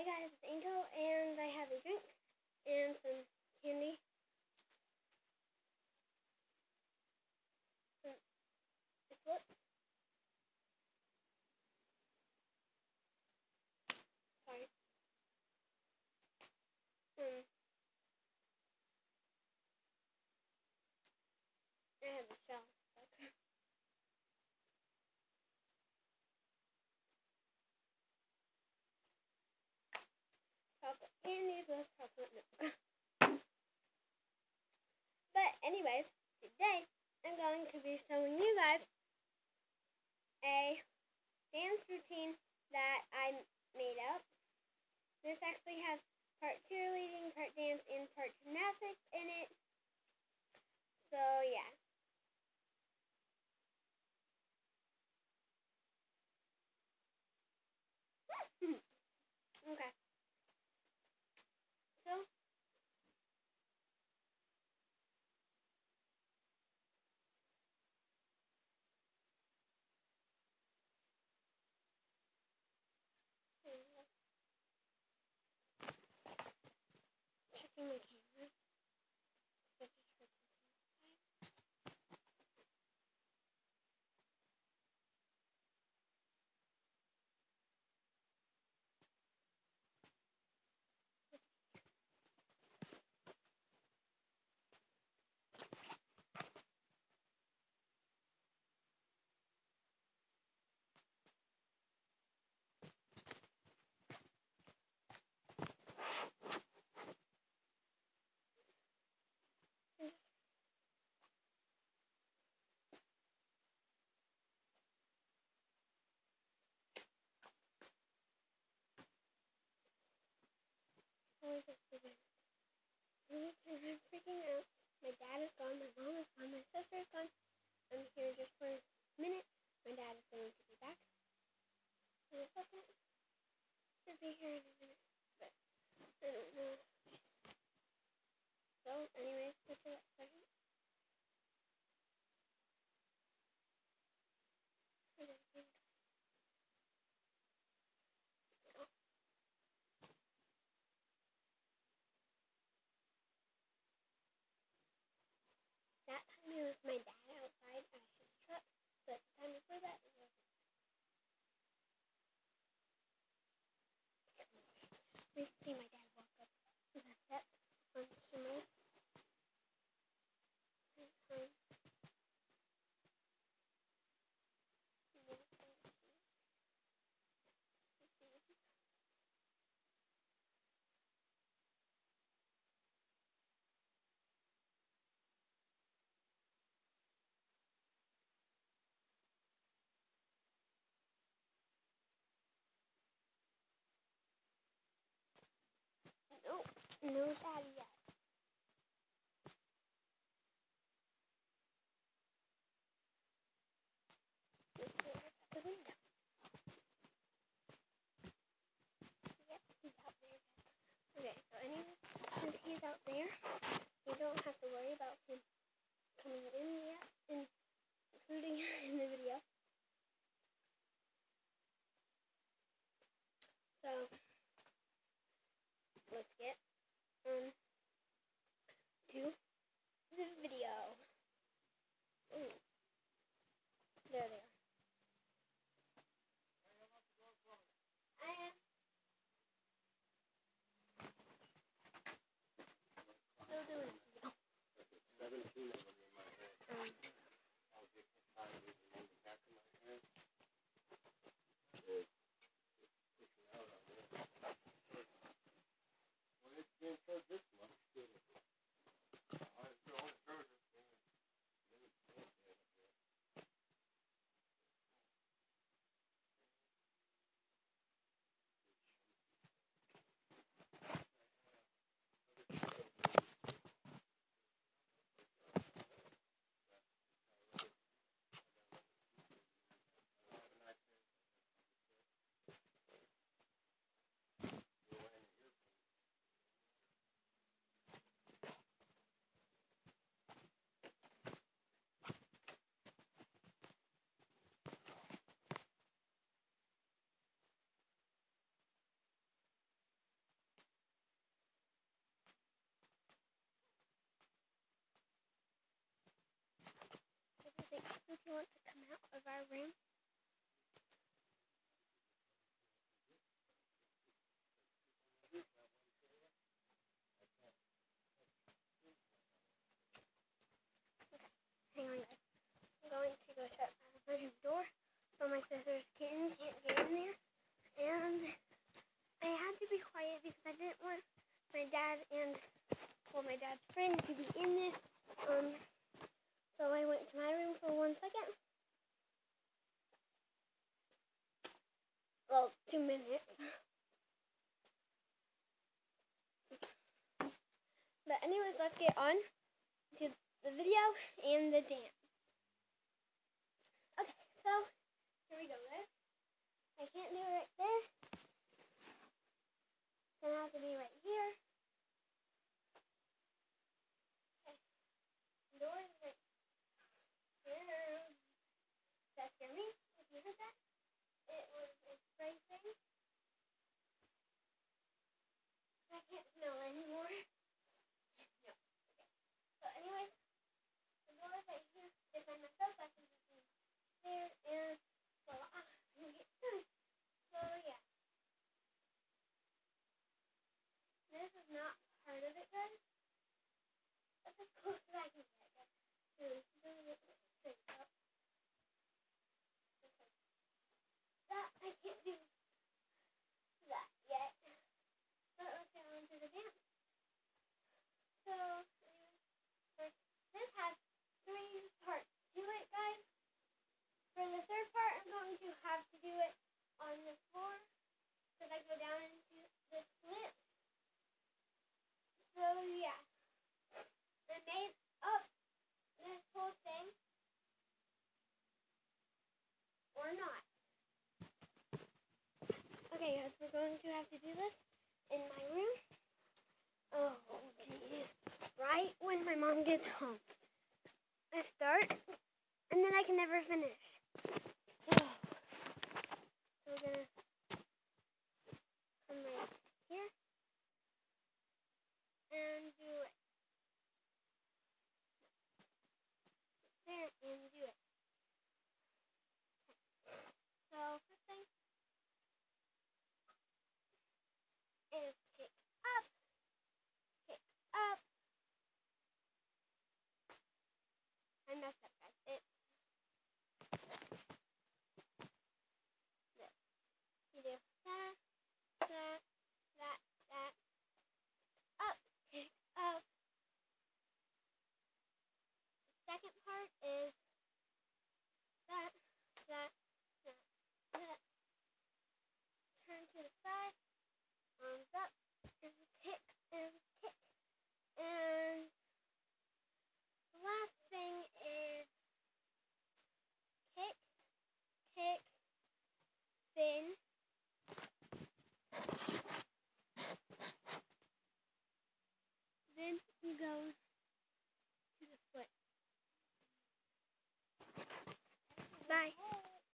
Hey guys, it's Angel, and I have a drink and some candy. Some, it's what? Sorry. Um, I have a shell stuck. Chocolate with chocolate milk. but anyways, today I'm going to be showing you guys a dance routine that I made up. This actually has part cheerleading, part dance, and part gymnastics in it. So yeah. okay. Holy checking my camera. I'm freaking out. My dad is gone, my mom is gone, my sister is gone. I'm here just for a minute. My dad is going to be back in a second. Should be here in a minute, but I don't know. So, anyways, picture that second. I don't think. No. It was my dad outside at his truck, but the time before that it wasn't. We see my dad walk up to the steps on camera. And, um, he walked down the street. No, no daddy yet. Let's go look at the there. Okay, so anyway, since he's out there, we don't have to worry about him coming in yet, in, want to two minutes. But anyways, let's get on to the video and the dance. Okay, so here we go, guys. I can't do it right there. can't smell anymore. no. Okay. So anyways, as long as I use defend myself, I can just use there and voila. so yeah. This is not part of it, guys. That's as close as I can get, guys. my mom gets home. I start, and then I can never finish. So we're gonna come right that's it.